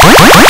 What?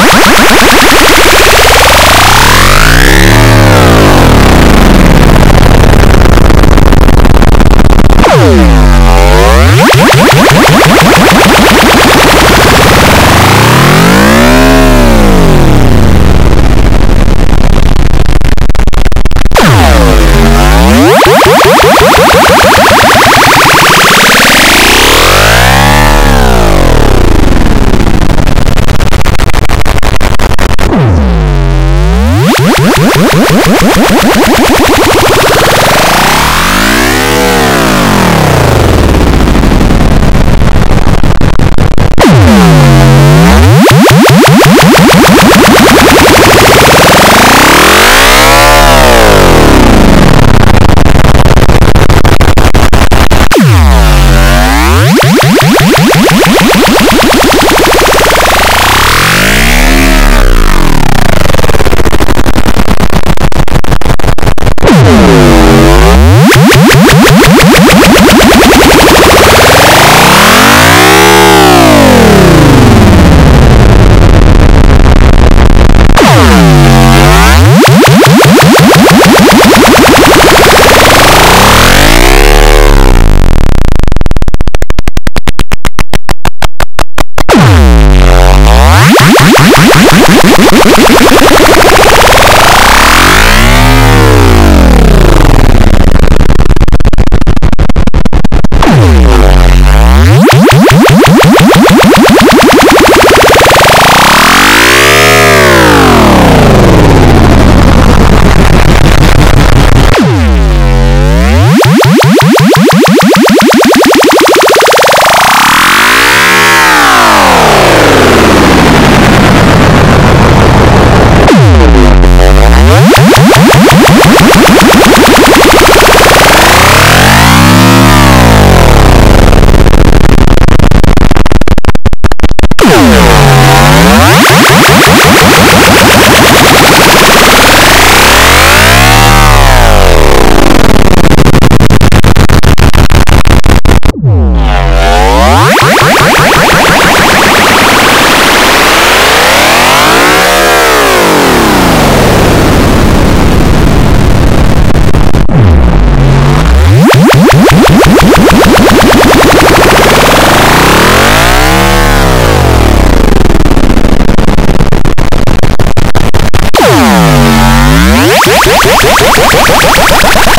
you